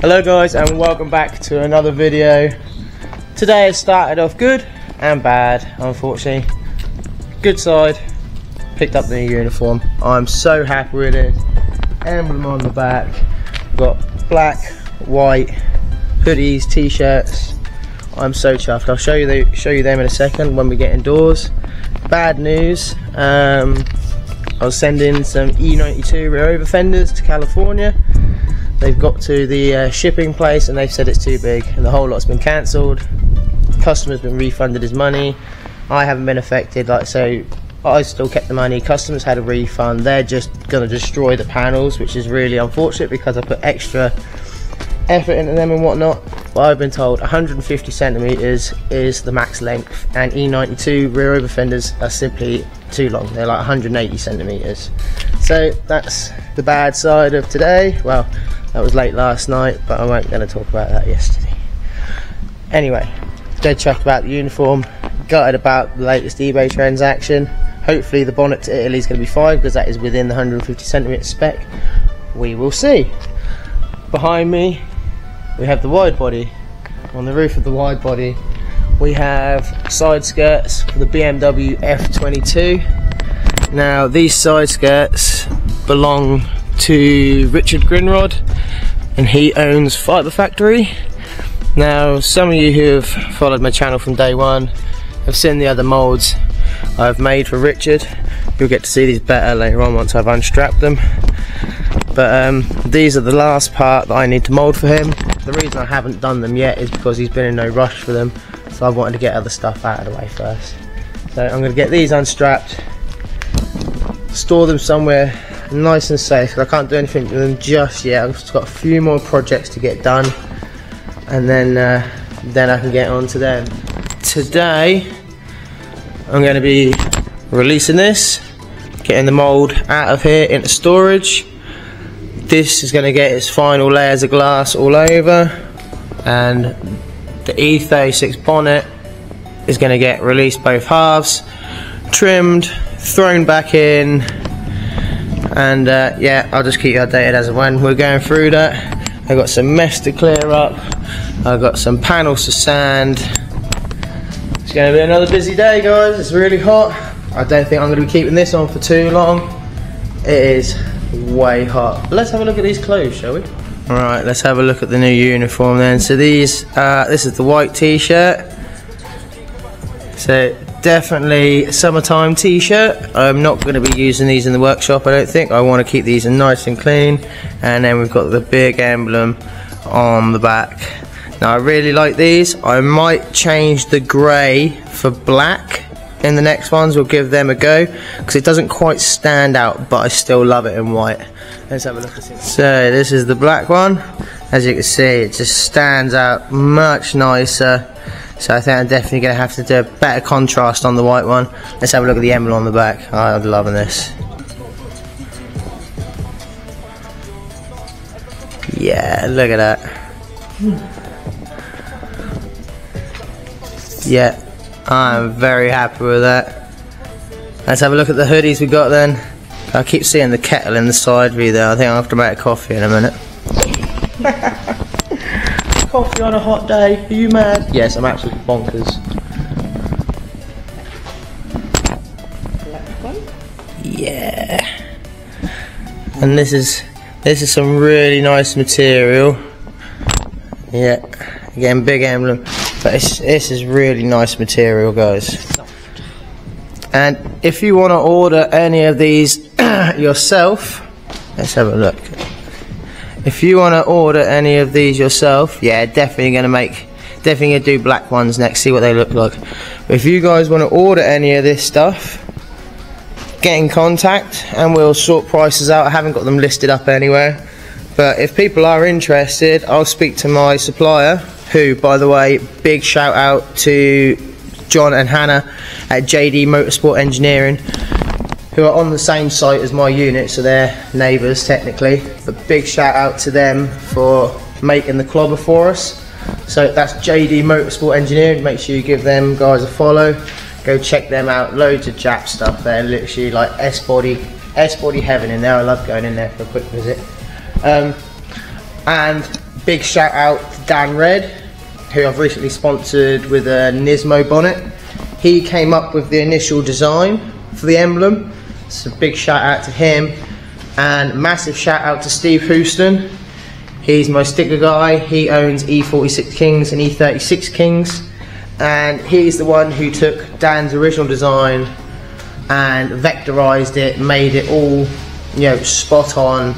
Hello guys and welcome back to another video. Today has started off good and bad unfortunately. Good side, picked up the new uniform. I'm so happy with it. Emblem on the back. Got black, white, hoodies, t-shirts. I'm so chuffed. I'll show you the, show you them in a second when we get indoors. Bad news. Um, I was sending some E92 rear over fenders to California They've got to the uh, shipping place and they've said it's too big and the whole lot's been cancelled. Customer's been refunded his money. I haven't been affected, like so I still kept the money. Customers had a refund. They're just going to destroy the panels, which is really unfortunate because I put extra effort into them and whatnot. I've been told 150 centimeters is the max length, and E92 rear over fenders are simply too long. They're like 180 centimeters. So that's the bad side of today. Well, that was late last night, but I not going to talk about that yesterday. Anyway, dead chuffed about the uniform, gutted about the latest eBay transaction. Hopefully the bonnet to Italy is going to be fine because that is within the 150 centimeter spec. We will see. Behind me, we have the wide body. On the roof of the wide body, we have side skirts for the BMW F22. Now these side skirts belong to Richard Grindrod, and he owns Fibre Factory. Now some of you who have followed my channel from day one have seen the other moulds I've made for Richard. You'll get to see these better later on once I've unstrapped them. But um, these are the last part that I need to mould for him. The reason I haven't done them yet is because he's been in no rush for them. So I wanted to get other stuff out of the way first. So I'm going to get these unstrapped, store them somewhere nice and safe. I can't do anything with them just yet. I've just got a few more projects to get done, and then uh, then I can get on to them. Today, I'm going to be releasing this, getting the mould out of here into storage. This is going to get its final layers of glass all over, and the E36 bonnet is going to get released both halves, trimmed, thrown back in, and uh, yeah I'll just keep you updated as of when we're going through that. I've got some mess to clear up I've got some panels to sand. It's going to be another busy day guys it's really hot. I don't think I'm going to be keeping this on for too long. It is way hot. Let's have a look at these clothes shall we? Alright, let's have a look at the new uniform then. So these, uh, this is the white t-shirt. So definitely summertime t-shirt. I'm not going to be using these in the workshop I don't think. I want to keep these nice and clean. And then we've got the big emblem on the back. Now I really like these. I might change the grey for black in the next ones we'll give them a go because it doesn't quite stand out but I still love it in white let's have a look at it so this is the black one as you can see it just stands out much nicer so I think I'm definitely going to have to do a better contrast on the white one. Let's have a look at the emblem on the back. Oh, I'm loving this. Yeah, look at that. Yeah, I'm very happy with that. Let's have a look at the hoodies we got then. I keep seeing the kettle in the side view there. I think I'll have to make a coffee in a minute. coffee on a hot day. Are you mad? Yes, I'm absolutely bonkers. Yeah. And this is this is some really nice material. Yeah. Again, big emblem. But this is really nice material, guys. And if you want to order any of these yourself, let's have a look. If you want to order any of these yourself, yeah, definitely going to make, definitely going to do black ones next, see what they look like. But if you guys want to order any of this stuff, get in contact and we'll sort prices out. I haven't got them listed up anywhere. But if people are interested, I'll speak to my supplier, who, by the way, big shout out to John and Hannah at JD Motorsport Engineering who are on the same site as my unit, so they're neighbours technically. But big shout out to them for making the clobber for us. So that's JD Motorsport Engineering. Make sure you give them guys a follow. Go check them out. Loads of Jap stuff there. Literally like S body, S body heaven in there. I love going in there for a quick visit. Um, and big shout out to Dan Red, who I've recently sponsored with a Nismo bonnet. He came up with the initial design for the emblem. So big shout out to him. And massive shout out to Steve Houston. He's my sticker guy. He owns E46 Kings and E36 Kings. And he's the one who took Dan's original design and vectorized it, made it all, you know, spot on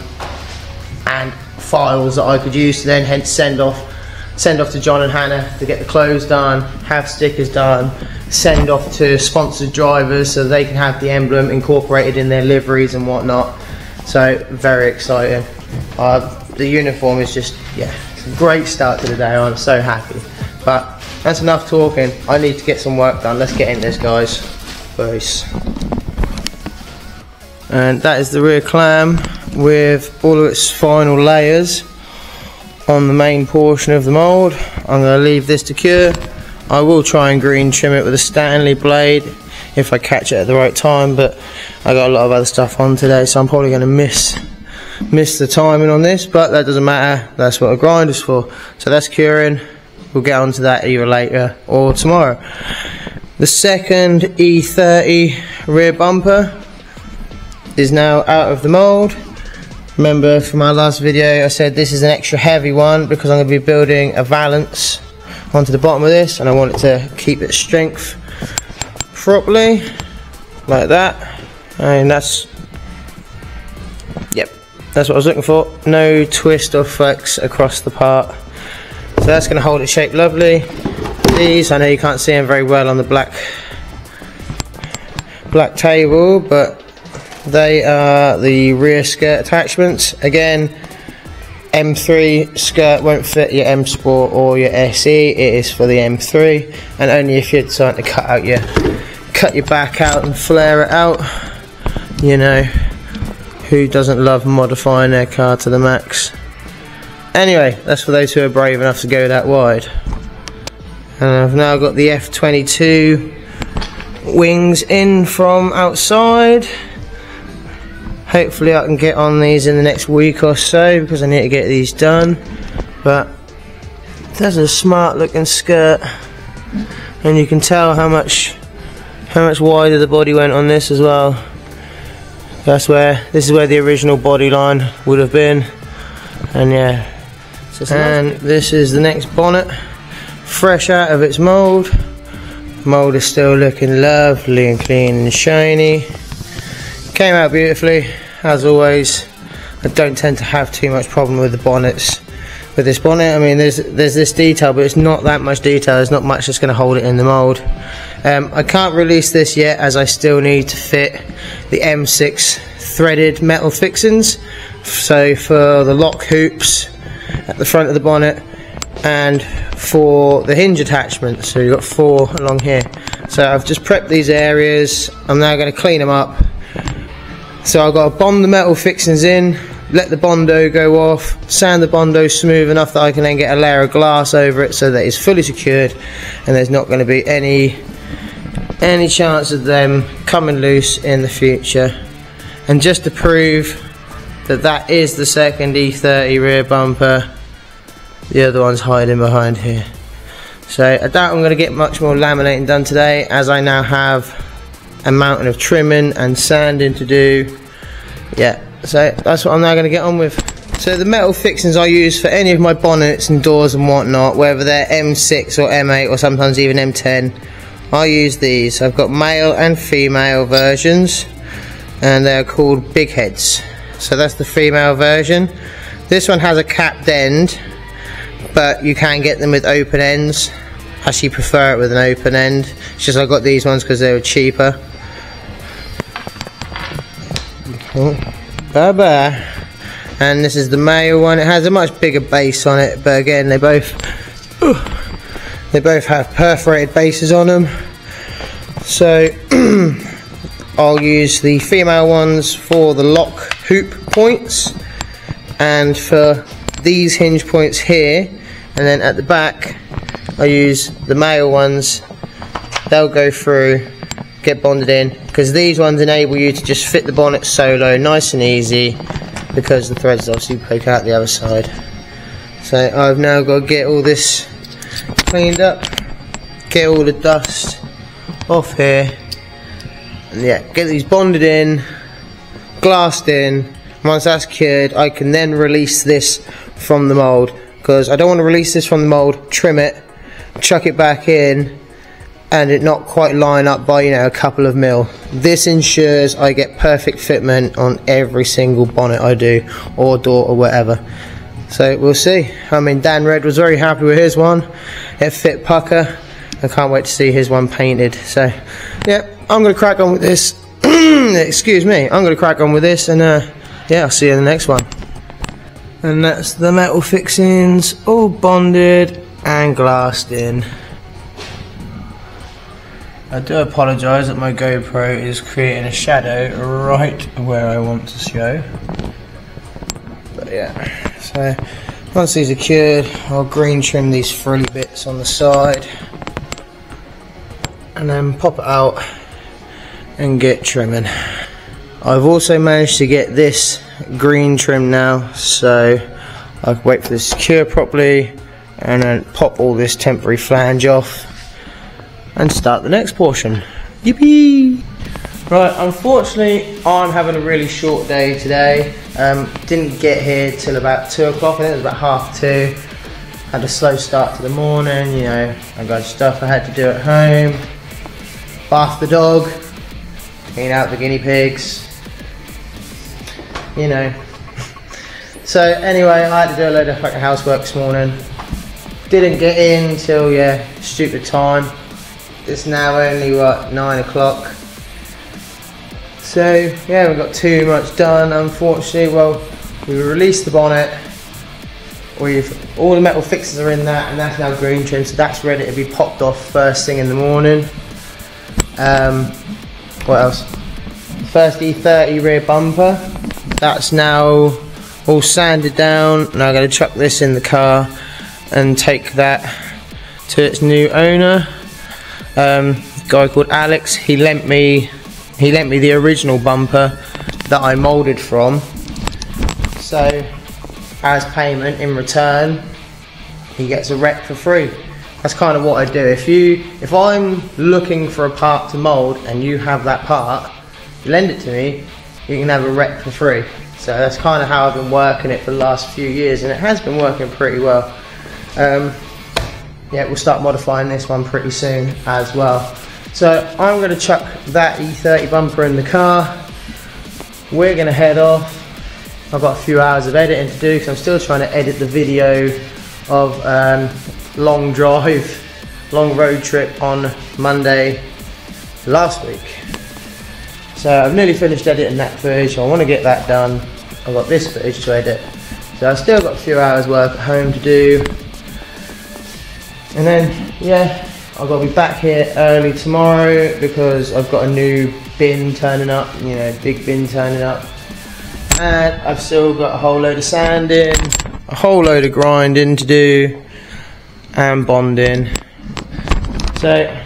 and files that I could use to then hence send off send off to John and Hannah to get the clothes done, have stickers done, send off to sponsored drivers so they can have the emblem incorporated in their liveries and whatnot. So very exciting. Uh, the uniform is just yeah, great start to the day. I'm so happy. But that's enough talking. I need to get some work done. Let's get in this, guys. Peace. And that is the rear clam with all of its final layers on the main portion of the mould. I'm going to leave this to cure. I will try and green trim it with a Stanley blade if I catch it at the right time but I got a lot of other stuff on today so I'm probably going to miss miss the timing on this but that doesn't matter. That's what a grind is for. So that's curing. We'll get onto that either later or tomorrow. The second E30 rear bumper is now out of the mould Remember from my last video I said this is an extra heavy one because I'm going to be building a valance onto the bottom of this and I want it to keep its strength properly like that. And that's yep that's what I was looking for. No twist or flex across the part. So that's going to hold it shape lovely. These I know you can't see them very well on the black black table but they are the rear skirt attachments. Again, M3 skirt won't fit your M Sport or your SE. It is for the M3, and only if you're trying to cut out your cut your back out and flare it out. You know, who doesn't love modifying their car to the max? Anyway, that's for those who are brave enough to go that wide. And I've now got the F22 wings in from outside hopefully I can get on these in the next week or so because I need to get these done. But there's a smart looking skirt. And you can tell how much how much wider the body went on this as well. That's where this is where the original body line would have been. And yeah. And this is the next bonnet. Fresh out of its mold mold is still looking lovely and clean and shiny. Came out beautifully as always I don't tend to have too much problem with the bonnets with this bonnet. I mean there's there's this detail but it's not that much detail. There's not much that's going to hold it in the mold um, I can't release this yet as I still need to fit the M6 threaded metal fixings. So for the lock hoops at the front of the bonnet and for the hinge attachment. So you've got four along here. So I've just prepped these areas. I'm now going to clean them up so I've got to bond the metal fixings in, let the Bondo go off, sand the Bondo smooth enough that I can then get a layer of glass over it so that it's fully secured and there's not going to be any any chance of them coming loose in the future. And just to prove that that is the second E30 rear bumper, the other one's hiding behind here. So I doubt I'm going to get much more laminating done today as I now have a mountain of trimming and sanding to do. Yeah so that's what I'm now going to get on with. So the metal fixings I use for any of my bonnets and doors and whatnot whether they're M6 or M8 or sometimes even M10 I use these. I've got male and female versions and they're called big heads. So that's the female version. This one has a capped end but you can get them with open ends. I actually prefer it with an open end. It's just I got these ones because they were cheaper bye bye. And this is the male one. It has a much bigger base on it, but again, they both they both have perforated bases on them. So I'll use the female ones for the lock hoop points, and for these hinge points here, and then at the back, I use the male ones. They'll go through get bonded in. Because these ones enable you to just fit the bonnet solo nice and easy because the threads obviously poke out the other side. So I've now got to get all this cleaned up, get all the dust off here, and yeah, get these bonded in, glassed in. Once that's cured, I can then release this from the mould. Because I don't want to release this from the mould, trim it, chuck it back in, and it not quite line up by you know a couple of mil. This ensures I get perfect fitment on every single bonnet I do, or door or whatever. So we'll see. I mean, Dan Red was very happy with his one. It fit pucker. I can't wait to see his one painted. So, yeah, I'm to crack on with this. Excuse me. I'm to crack on with this, and uh, yeah, I'll see you in the next one. And that's the metal fixings, all bonded and glassed in. I do apologise that my GoPro is creating a shadow right where I want to show. But yeah. So once these are cured, I'll green trim these frilly bits on the side and then pop it out and get trimming. I've also managed to get this green trim now so I can wait for this to cure properly and then pop all this temporary flange off and start the next portion. Yippee! Right, unfortunately, I'm having a really short day today. Um, didn't get here till about two o'clock. I think it was about half two. Had a slow start to the morning. You know, I got stuff I had to do at home. Bath the dog. Clean out the guinea pigs. You know. So anyway, I had to do a load of fucking housework this morning. Didn't get in till yeah, stupid time. It's now only what nine o'clock so yeah, we've got too much done unfortunately. Well, we released the bonnet. We've all the metal fixes are in that, and that's now green trim, so that's ready to be popped off first thing in the morning. Um, what else? First E30 rear bumper. That's now all sanded down. Now I'm going to chuck this in the car and take that to its new owner. Um, guy called Alex. He lent me he lent me the original bumper that I moulded from. So, as payment in return, he gets a wreck for free. That's kind of what I do. If you, if I'm looking for a part to mould and you have that part, you lend it to me, you can have a wreck for free. So that's kind of how I've been working it for the last few years, and it has been working pretty well. Um, yeah, we'll start modifying this one pretty soon as well. So I'm going to chuck that E30 bumper in the car. We're going to head off. I've got a few hours of editing to do because I'm still trying to edit the video of um, long drive, long road trip on Monday last week. So I've nearly finished editing that footage. I want to get that done. I've got this footage to edit. So I've still got a few hours work at home to do. And then, yeah, I've got to be back here early tomorrow because I've got a new bin turning up, you know, big bin turning up. And I've still got a whole load of sanding, a whole load of grinding to do, and bonding. So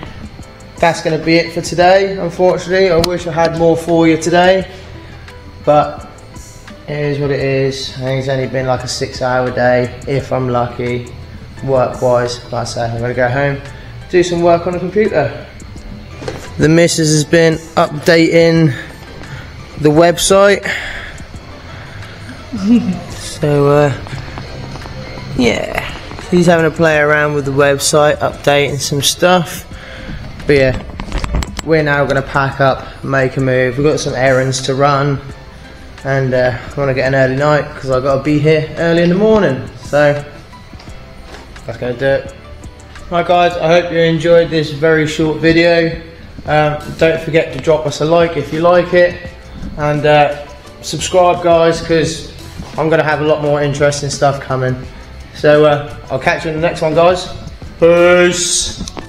that's going to be it for today, unfortunately. I wish I had more for you today, but it is what it is. I think it's only been like a six hour day, if I'm lucky, work wise. Like I say, I'm going to go home do some work on the computer. The missus has been updating the website. so, uh, yeah, he's having a play around with the website, updating some stuff. But yeah, we're now going to pack up, make a move. We've got some errands to run, and uh, I want to get an early night because I've got to be here early in the morning. So, that's to do it. Right guys, I hope you enjoyed this very short video. Um, don't forget to drop us a like if you like it. And uh, subscribe guys, because I'm to have a lot more interesting stuff coming. So uh, I'll catch you in the next one guys. Peace.